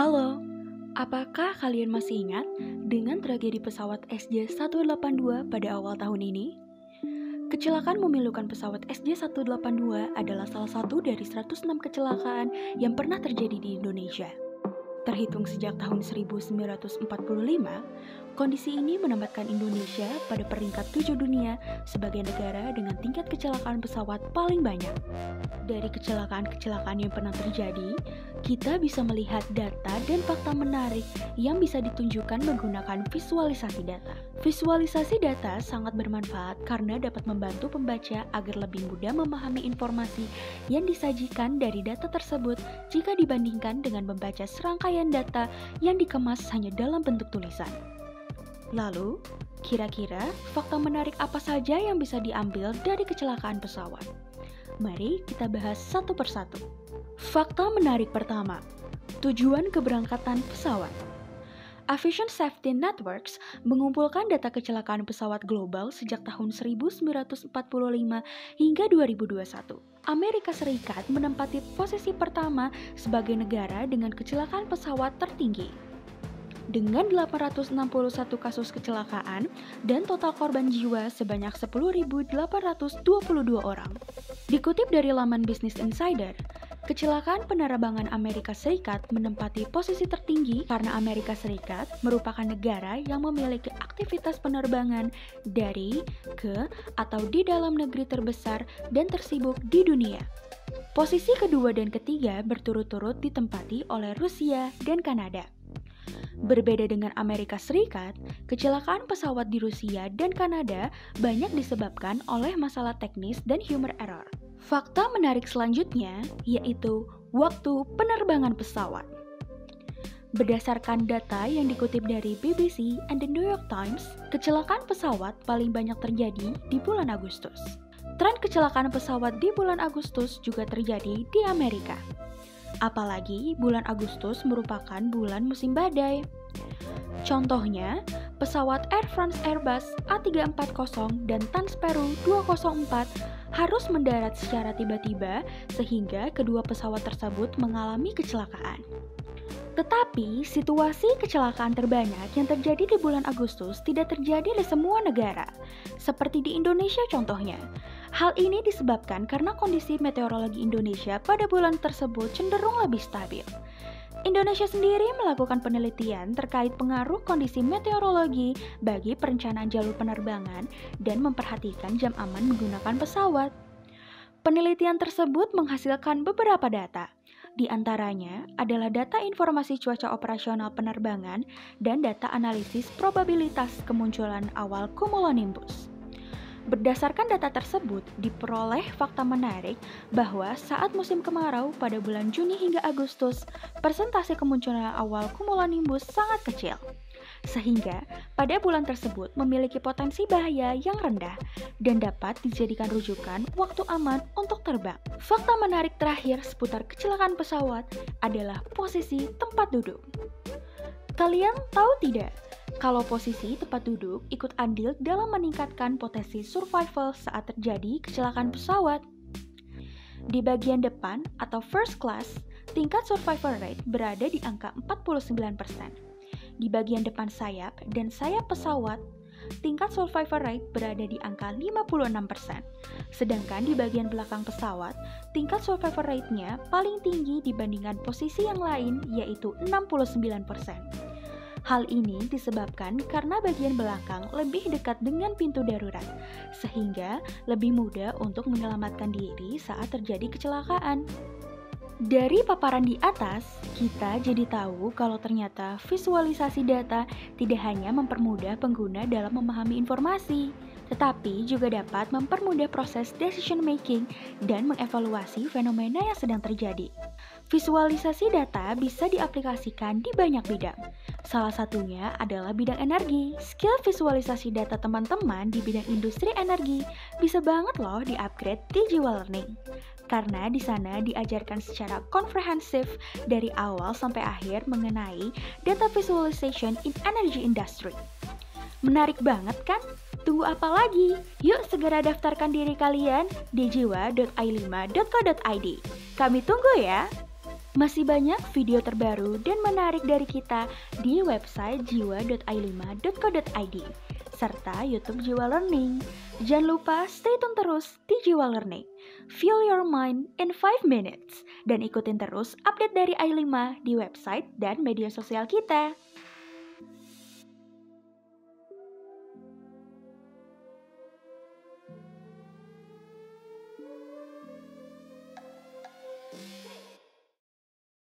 Halo, apakah kalian masih ingat dengan tragedi pesawat SJ182 pada awal tahun ini? Kecelakaan memilukan pesawat SJ182 adalah salah satu dari 106 kecelakaan yang pernah terjadi di Indonesia. Terhitung sejak tahun 1945, kondisi ini menempatkan Indonesia pada peringkat 7 dunia sebagai negara dengan tingkat kecelakaan pesawat paling banyak. Dari kecelakaan-kecelakaan yang pernah terjadi, kita bisa melihat data dan fakta menarik yang bisa ditunjukkan menggunakan visualisasi data. Visualisasi data sangat bermanfaat karena dapat membantu pembaca agar lebih mudah memahami informasi yang disajikan dari data tersebut jika dibandingkan dengan membaca serangkaian data yang dikemas hanya dalam bentuk tulisan. Lalu, kira-kira fakta menarik apa saja yang bisa diambil dari kecelakaan pesawat? Mari kita bahas satu persatu. Fakta menarik pertama, tujuan keberangkatan pesawat. Aviation Safety Networks mengumpulkan data kecelakaan pesawat global sejak tahun 1945 hingga 2021. Amerika Serikat menempati posisi pertama sebagai negara dengan kecelakaan pesawat tertinggi dengan 861 kasus kecelakaan dan total korban jiwa sebanyak 10.822 orang. Dikutip dari laman Business Insider, Kecelakaan penerbangan Amerika Serikat menempati posisi tertinggi karena Amerika Serikat merupakan negara yang memiliki aktivitas penerbangan dari, ke, atau di dalam negeri terbesar dan tersibuk di dunia. Posisi kedua dan ketiga berturut-turut ditempati oleh Rusia dan Kanada. Berbeda dengan Amerika Serikat, kecelakaan pesawat di Rusia dan Kanada banyak disebabkan oleh masalah teknis dan human error. Fakta menarik selanjutnya yaitu waktu penerbangan pesawat. Berdasarkan data yang dikutip dari BBC and the New York Times, kecelakaan pesawat paling banyak terjadi di bulan Agustus. Tren kecelakaan pesawat di bulan Agustus juga terjadi di Amerika. Apalagi bulan Agustus merupakan bulan musim badai. Contohnya, pesawat Air France Airbus A340 dan Tansperu 204 harus mendarat secara tiba-tiba sehingga kedua pesawat tersebut mengalami kecelakaan. Tetapi, situasi kecelakaan terbanyak yang terjadi di bulan Agustus tidak terjadi di semua negara, seperti di Indonesia contohnya. Hal ini disebabkan karena kondisi meteorologi Indonesia pada bulan tersebut cenderung lebih stabil. Indonesia sendiri melakukan penelitian terkait pengaruh kondisi meteorologi bagi perencanaan jalur penerbangan dan memperhatikan jam aman menggunakan pesawat. Penelitian tersebut menghasilkan beberapa data. Di antaranya adalah data informasi cuaca operasional penerbangan dan data analisis probabilitas kemunculan awal cumulonimbus. Berdasarkan data tersebut, diperoleh fakta menarik bahwa saat musim kemarau pada bulan Juni hingga Agustus, persentase kemunculan awal cumulonimbus sangat kecil. Sehingga pada bulan tersebut memiliki potensi bahaya yang rendah dan dapat dijadikan rujukan waktu aman untuk terbang. Fakta menarik terakhir seputar kecelakaan pesawat adalah posisi tempat duduk. Kalian tahu tidak kalau posisi tempat duduk ikut andil dalam meningkatkan potensi survival saat terjadi kecelakaan pesawat. Di bagian depan atau first class, tingkat survival rate berada di angka 49%. Di bagian depan sayap dan sayap pesawat, tingkat survival rate berada di angka 56%. Sedangkan di bagian belakang pesawat, tingkat survival rate-nya paling tinggi dibandingkan posisi yang lain yaitu 69%. Hal ini disebabkan karena bagian belakang lebih dekat dengan pintu darurat, sehingga lebih mudah untuk menyelamatkan diri saat terjadi kecelakaan. Dari paparan di atas, kita jadi tahu kalau ternyata visualisasi data tidak hanya mempermudah pengguna dalam memahami informasi, tetapi juga dapat mempermudah proses decision making dan mengevaluasi fenomena yang sedang terjadi. Visualisasi data bisa diaplikasikan di banyak bidang. Salah satunya adalah bidang energi. Skill visualisasi data teman-teman di bidang industri energi bisa banget loh di-upgrade di Jiwa Learning. Karena di sana diajarkan secara komprehensif dari awal sampai akhir mengenai data visualization in energy industry. Menarik banget kan? Tunggu apa lagi? Yuk segera daftarkan diri kalian di jiwa.i5.co.id. Kami tunggu ya! Masih banyak video terbaru dan menarik dari kita di website jiwa.i5.co.id serta YouTube Jiwa Learning. Jangan lupa stay tune terus di Jiwa Learning. Feel your mind in 5 minutes dan ikutin terus update dari i5 di website dan media sosial kita.